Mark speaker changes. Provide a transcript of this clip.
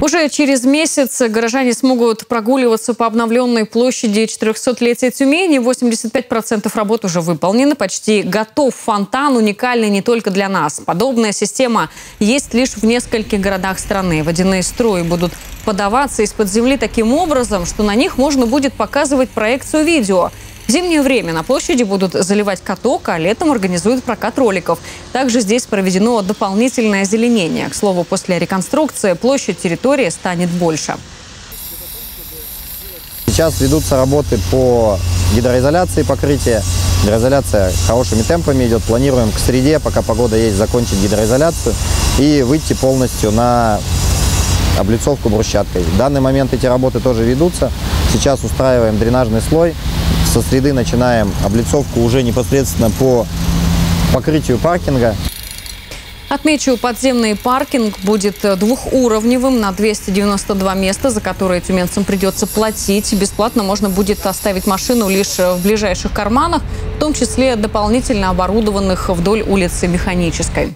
Speaker 1: Уже через месяц горожане смогут прогуливаться по обновленной площади 400-летия Тюмени. 85% работ уже выполнены. Почти готов фонтан, уникальный не только для нас. Подобная система есть лишь в нескольких городах страны. Водяные струи будут подаваться из-под земли таким образом, что на них можно будет показывать проекцию видео. Зимнее время на площади будут заливать каток, а летом организуют прокат роликов. Также здесь проведено дополнительное озеленение. К слову, после реконструкции площадь территории станет больше.
Speaker 2: Сейчас ведутся работы по гидроизоляции покрытия. Гидроизоляция хорошими темпами идет. Планируем к среде, пока погода есть, закончить гидроизоляцию и выйти полностью на облицовку брусчаткой. В данный момент эти работы тоже ведутся. Сейчас устраиваем дренажный слой. Со среды начинаем облицовку уже непосредственно по покрытию паркинга.
Speaker 1: Отмечу, подземный паркинг будет двухуровневым на 292 места, за которые тюменцам придется платить. Бесплатно можно будет оставить машину лишь в ближайших карманах, в том числе дополнительно оборудованных вдоль улицы Механической.